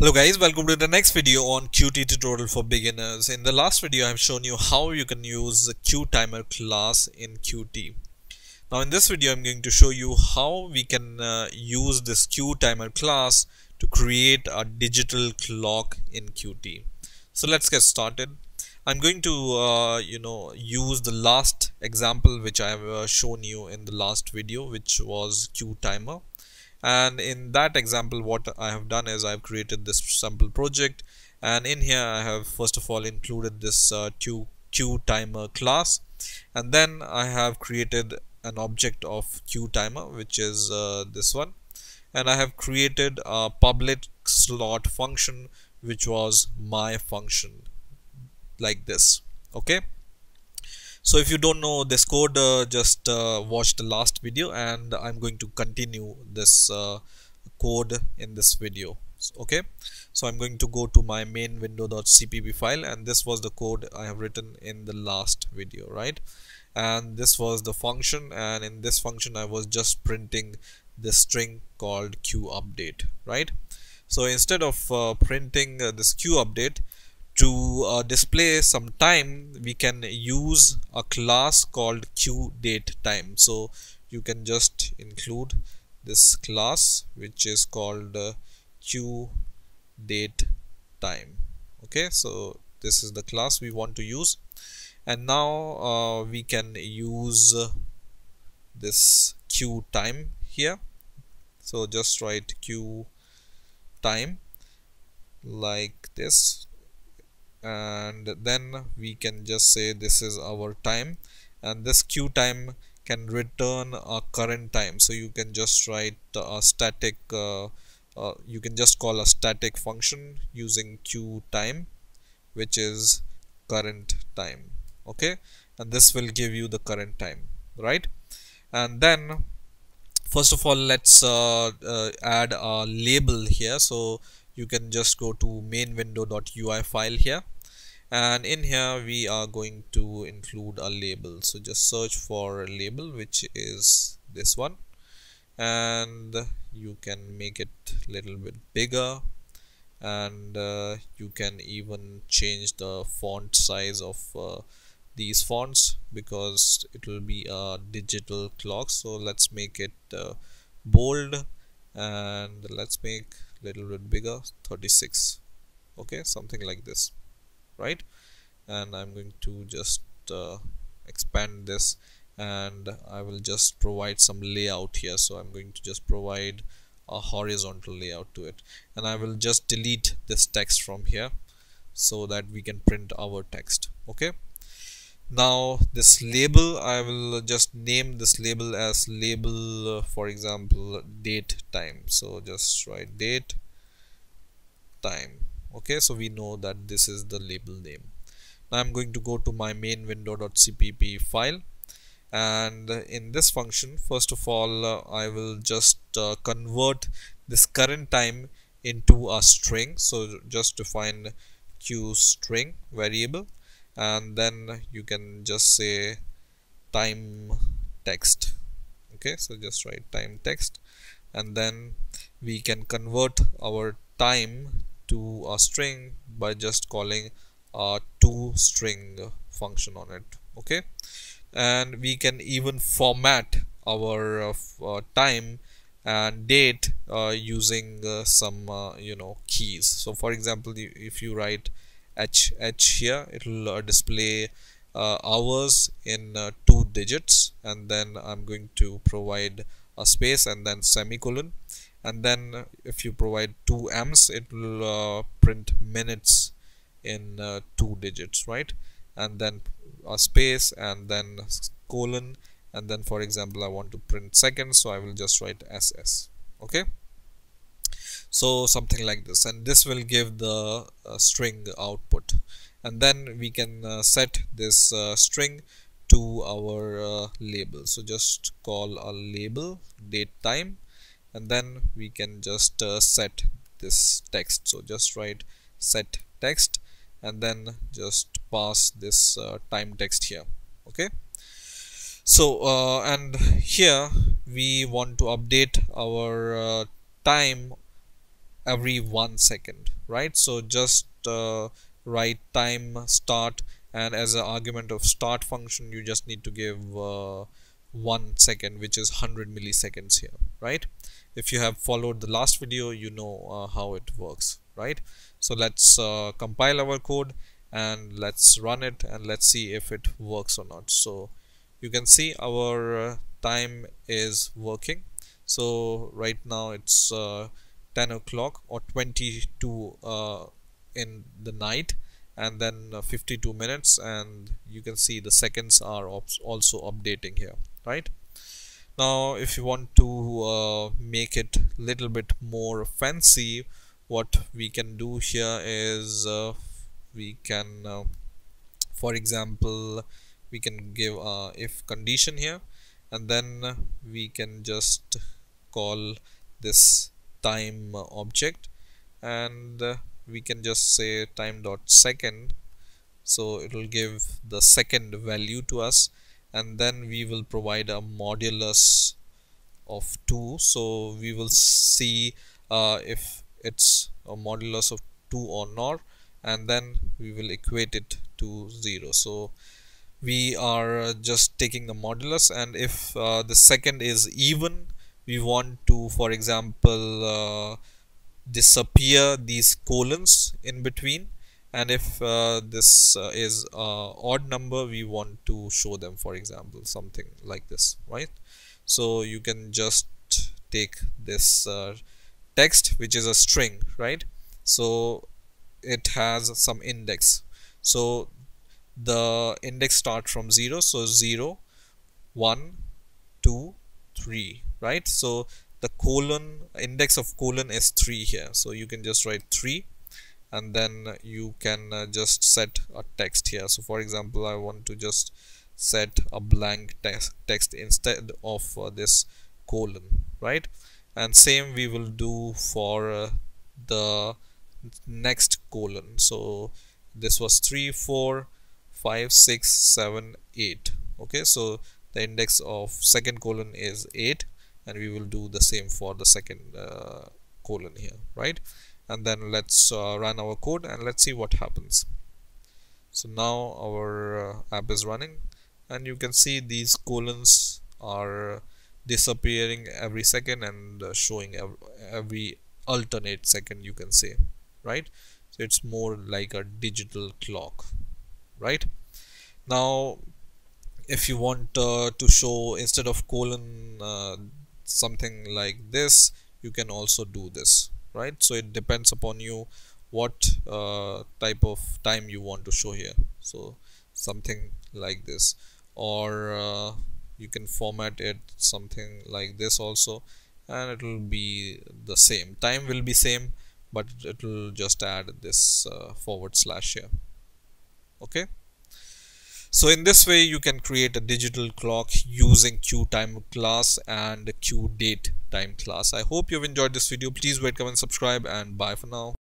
Hello guys, welcome to the next video on Qt tutorial for beginners. In the last video I have shown you how you can use the QTimer class in Qt. Now in this video I'm going to show you how we can uh, use this QTimer class to create a digital clock in Qt. So let's get started. I'm going to uh, you know use the last example which I have uh, shown you in the last video which was QTimer and in that example what I have done is I've created this sample project. And in here I have first of all included this uh, Q, QTimer class. And then I have created an object of QTimer which is uh, this one. And I have created a public slot function which was my function like this. Okay so if you don't know this code just uh, watch the last video and I'm going to continue this uh, code in this video. Okay? So I'm going to go to my main window.cpp file and this was the code I have written in the last video right? And this was the function and in this function I was just printing this string called q update right? So instead of uh, printing uh, this q update to uh, display some time we can use a class called QDateTime so you can just include this class which is called uh, QDateTime okay so this is the class we want to use. And now uh, we can use this QTime here. So just write q time like this and then we can just say this is our time. And this QTime can return a current time. So you can just write a static uh, uh, you can just call a static function using q time which is current time. Okay? And this will give you the current time. Right? And then first of all let's uh, uh add a label here. So you can just go to main window.ui file here. And in here we are going to include a label. So just search for a label which is this one. And you can make it a little bit bigger. And uh, you can even change the font size of uh, these fonts because it will be a digital clock. So let's make it uh, bold. And let's make little bit bigger 36 okay something like this right? And I'm going to just uh, expand this and I will just provide some layout here. So I'm going to just provide a horizontal layout to it. And I will just delete this text from here so that we can print our text. Okay now this label I will just name this label as label uh, for example date time. So just write date time. Okay so we know that this is the label name. Now I'm going to go to my main window.cpp file. And in this function first of all uh, I will just uh, convert this current time into a string. So just define QString variable and then you can just say time text. Okay so just write time text and then we can convert our time to a string by just calling a to string function on it. Okay and we can even format our uh, uh, time and date uh, using uh, some uh, you know keys. So for example if you write h h here. It will uh, display hours in two digits and then I'm going to provide a space and then semicolon. And then if you provide two m's it will uh, print minutes in uh, two digits right? And then a space and then colon. And then for example I want to print seconds so I will just write ss okay? So something like this. And this will give the uh, string output and then we can uh, set this uh, string to our uh, label. So just call a label date time and then we can just uh, set this text. So just write set text and then just pass this uh, time text here. Okay? So uh, and here we want to update our time every one second right? So just write time start and as an argument of start function you just need to give uh, one second which is 100 milliseconds here right? If you have followed the last video you know uh, how it works right? So let's uh, compile our code and let's run it and let's see if it works or not. So you can see our uh, time is working. So right now it's uh, 10 o'clock or 22 uh, in the night and then uh, 52 minutes and you can see the seconds are also updating here right? Now if you want to uh, make it little bit more fancy what we can do here is uh, we can uh, for example we can give a if condition here and then we can just call this time object and we can just say time dot second. So it will give the second value to us and then we will provide a modulus of 2 so we will see uh, if it's a modulus of 2 or not and then we will equate it to 0 so we are just taking the modulus and if uh, the second is even we want to for example uh, disappear these colons in between. And if uh, this uh, is odd number we want to show them for example something like this right? So you can just take this uh, text which is a string right? So it has some index. So the index start from 0 so 0 1 2 3 right? So the colon index of colon is 3 here. So you can just write 3 and then you can uh, just set a text here. So for example I want to just set a blank text, text instead of uh, this colon right? And same we will do for uh, the next colon. So this was 3 4 5 6 7 8 okay so the index of second colon is 8 and we will do the same for the second uh, colon here right? And then let's uh, run our code and let's see what happens. So now our uh, app is running and you can see these colons are disappearing every second and uh, showing every, every alternate second you can say right? So it's more like a digital clock right? Now if you want uh, to show instead of colon uh, something like this you can also do this right? So it depends upon you what uh, type of time you want to show here. So something like this. Or uh, you can format it something like this also and it will be the same. Time will be same but it will just add this uh, forward slash here. Okay so in this way you can create a digital clock using QTime class and QDate time class. I hope you've enjoyed this video. Please rate, comment, subscribe and bye for now.